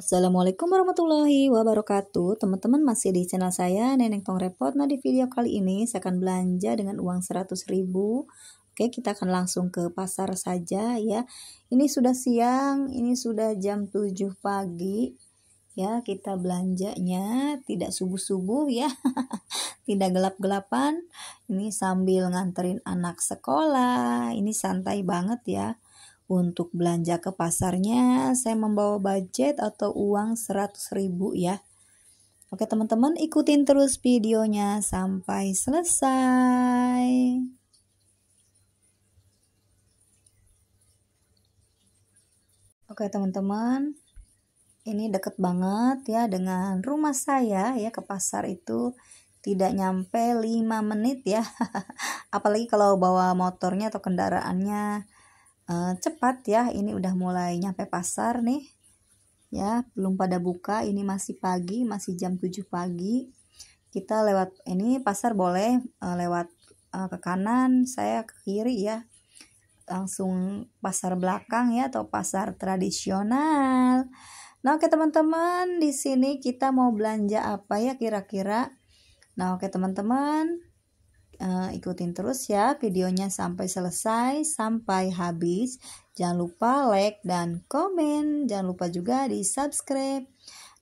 Assalamualaikum warahmatullahi wabarakatuh. Teman-teman masih di channel saya Neneng Tong Repot. Nah di video kali ini saya akan belanja dengan uang 100 ribu. Oke kita akan langsung ke pasar saja ya. Ini sudah siang Ini sudah jam 7 pagi. Ya kita belanjanya Tidak subuh-subuh ya. Tidak gelap-gelapan. Ini sambil nganterin anak sekolah. Ini santai banget ya untuk belanja ke pasarnya, saya membawa budget atau uang 100 ribu ya. Oke teman-teman, ikutin terus videonya sampai selesai. Oke teman-teman, ini deket banget ya dengan rumah saya ya ke pasar itu tidak nyampe 5 menit ya. Apalagi kalau bawa motornya atau kendaraannya uh, cepat ya ini udah mulai nyampe pasar nih. Ya belum pada buka ini masih pagi masih jam 7 pagi. Kita lewat ini pasar boleh uh, lewat uh, ke kanan saya ke kiri ya. Langsung pasar belakang ya atau pasar tradisional. Nah oke teman-teman di sini kita mau belanja apa ya kira-kira? Nah oke teman-teman uh, ikutin terus ya videonya sampai selesai, sampai habis. Jangan lupa like dan komen. Jangan lupa juga di subscribe.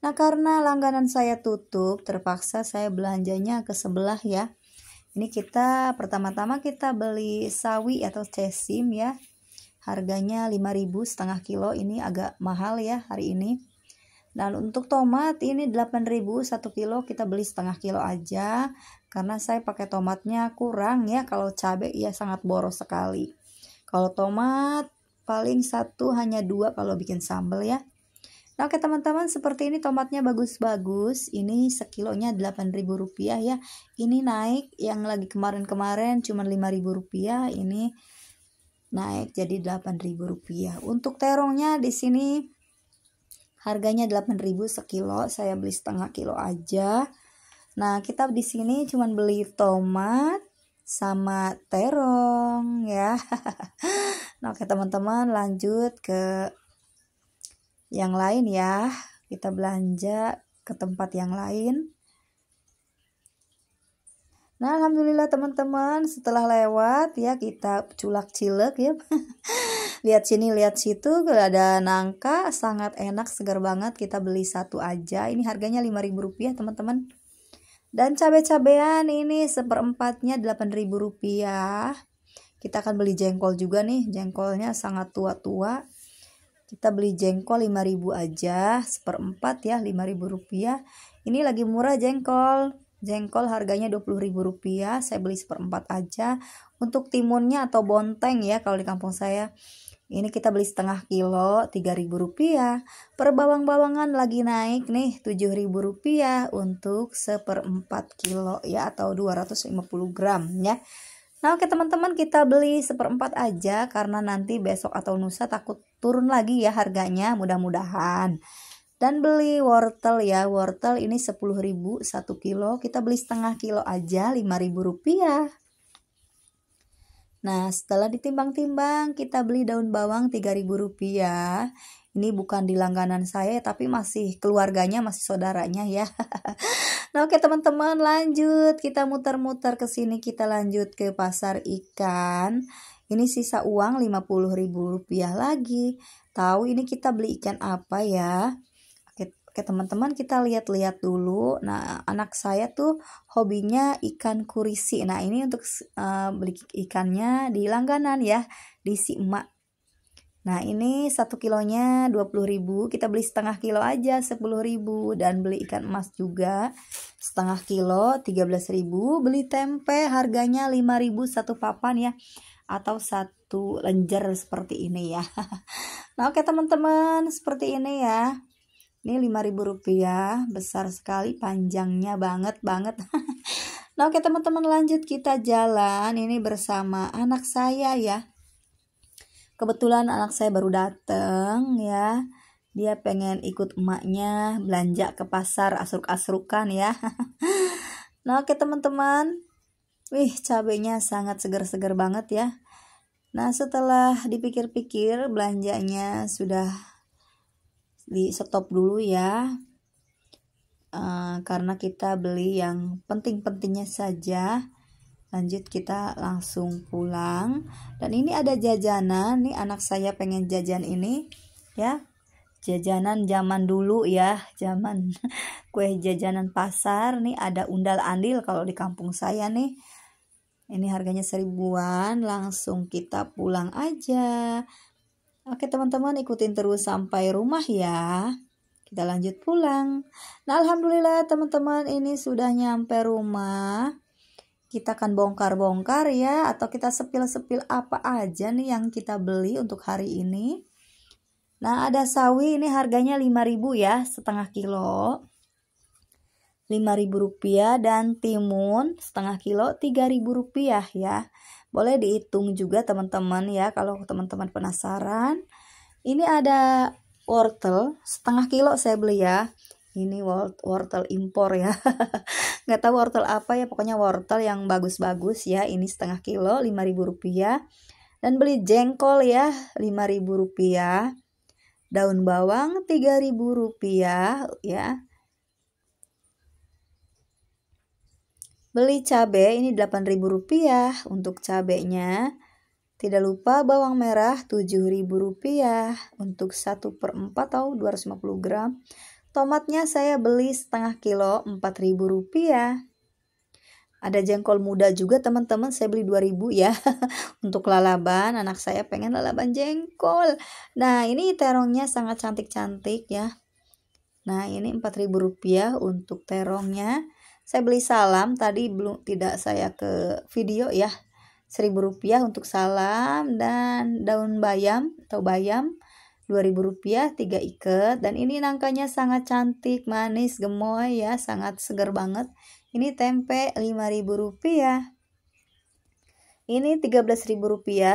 Nah karena langganan saya tutup, terpaksa saya belanjanya ke sebelah ya. Ini kita pertama-tama kita beli sawi atau cesim ya. Harganya 5000 setengah kilo ini agak mahal ya hari ini. Dan untuk tomat ini 8000 1 kilo kita beli setengah kilo aja karena saya pakai tomatnya kurang ya kalau cabai ya sangat boros sekali. Kalau tomat paling satu hanya dua kalau bikin sambal ya. Nah oke teman-teman seperti ini tomatnya bagus-bagus ini sekilonya 8000 rupiah ya ini naik yang lagi kemarin-kemarin cuma 5000 rupiah ini naik jadi 8000 rupiah untuk terongnya di sini Harganya 8000 sekilo, saya beli setengah kilo aja. Nah, kita di sini cuma beli tomat sama terong ya. nah, oke teman-teman, lanjut ke yang lain ya. Kita belanja ke tempat yang lain. Nah, alhamdulillah teman-teman, setelah lewat ya kita culak cilek ya. lihat sini, lihat situ, ada nangka, sangat enak, segar banget. Kita beli satu aja. Ini harganya ribu rupiah teman-teman. Dan cabai-cabean ini seperempatnya ribu rupiah. Kita akan beli jengkol juga nih. Jengkolnya sangat tua-tua. Kita beli jengkol ribu aja, seperempat ya ribu rupiah. Ini lagi murah jengkol Jengkol harganya Rp20.000, saya beli seperempat aja. Untuk timunnya atau bonteng ya kalau di kampung saya. Ini kita beli setengah kilo Rp3.000. Per bawang-bawangan lagi naik nih Rp7.000 untuk seperempat kilo ya atau 250 gram ya. Nah oke teman-teman kita beli seperempat aja karena nanti besok atau lusa takut turun lagi ya harganya. Mudah-mudahan. Dan beli wortel ya. Wortel ini 10.000 1 kilo. Kita beli setengah kilo aja 5.000 rupiah Nah setelah ditimbang-timbang kita beli daun bawang 3.000 rupiah. Ini bukan di langganan saya tapi masih keluarganya masih saudaranya ya. Nah oke teman-teman lanjut. Kita muter-muter ke sini. Kita lanjut ke pasar ikan. Ini sisa uang 50.000 rupiah lagi. Tahu ini kita beli ikan apa ya Oke teman-teman kita lihat-lihat dulu. Nah anak saya tuh hobinya ikan kurisi. Nah ini untuk uh, beli ikannya di langganan ya di si emak. Nah ini satu kilonya 20.000 kita beli setengah kilo aja 10.000 dan beli ikan emas juga setengah kilo 13.000 beli tempe harganya 5.000 satu papan ya atau satu lenjer seperti ini ya. Nah oke teman-teman seperti ini ya. Ini 5000 rupiah, besar sekali, panjangnya banget banget. nah oke teman-teman lanjut kita jalan ini bersama anak saya ya. Kebetulan anak saya baru dateng ya. Dia pengen ikut emaknya belanja ke pasar asruk-asrukan ya. nah oke teman-teman. Wih cabenya sangat segar-segar banget ya. Nah setelah dipikir-pikir belanjanya sudah di stop dulu ya. Uh, karena kita beli yang penting-pentingnya saja. Lanjut kita langsung pulang. Dan ini ada jajanan. Nih anak saya pengen jajan ini ya. Jajanan zaman dulu ya. Zaman kue jajanan pasar. Nih ada undal andil kalau di kampung saya nih. Ini harganya seribuan. Langsung kita pulang aja oke teman-teman ikutin terus sampai rumah ya kita lanjut pulang nah alhamdulillah teman-teman ini sudah nyampe rumah kita akan bongkar-bongkar ya atau kita sepil-sepil apa aja nih yang kita beli untuk hari ini. Nah, ada sawi ini harganya 5000 ya, setengah kilo. 5000 rupiah dan timun setengah kilo 3000 rupiah ya. Boleh dihitung juga teman-teman ya kalau teman-teman penasaran. Ini ada wortel setengah kilo saya beli ya. Ini wortel impor ya. Nggak tahu wortel apa ya. Pokoknya wortel yang bagus-bagus ya. Ini setengah kilo 5000 rupiah. Dan beli jengkol ya 5000 rupiah. Daun bawang 3000 rupiah ya beli cabai ini 8000 rupiah untuk cabenya tidak lupa bawang merah Rp7.000 untuk 1 per 4 atau 250 gram. Tomatnya saya beli setengah kilo Rp4.000. Ada jengkol muda juga teman-teman saya beli 2000 ya untuk lalaban anak saya pengen lalaban jengkol. Nah ini terongnya sangat cantik-cantik ya. Nah ini Rp4.000 untuk terongnya. Saya beli salam tadi belum tidak saya ke video ya. Rp1.000 untuk salam dan daun bayam atau bayam Rp2.000 tiga ikat. Dan ini nangkanya sangat cantik manis gemoy ya sangat segar banget. Ini tempe Rp5.000 ini Rp13.000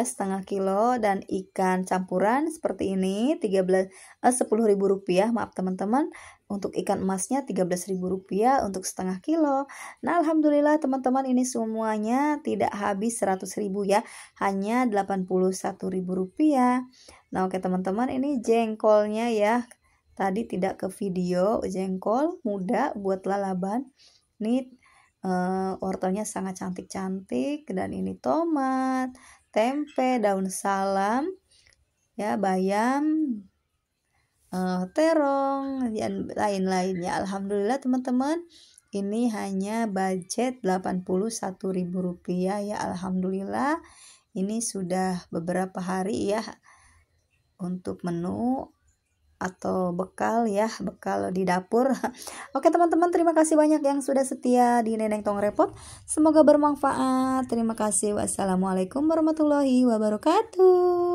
setengah kilo dan ikan campuran seperti ini 13 eh, Rp10.000 maaf teman-teman. Untuk ikan emasnya Rp13.000 untuk setengah kilo. Nah, alhamdulillah teman-teman ini semuanya tidak habis Rp100.000 ya, hanya Rp81.000. Nah, oke teman-teman, ini jengkolnya ya. Tadi tidak ke video jengkol muda buat lalaban. Ini uh, wortelnya sangat cantik-cantik dan ini tomat, tempe, daun salam, ya bayam, uh, terong dan lain-lainnya. Alhamdulillah teman-teman, ini hanya budget Rp81.000 ya. Alhamdulillah ini sudah beberapa hari ya untuk menu atau bekal ya bekal di dapur. Oke teman-teman terima kasih banyak yang sudah setia di Neneng Tong Repot. Semoga bermanfaat. Terima kasih. Wassalamualaikum warahmatullahi wabarakatuh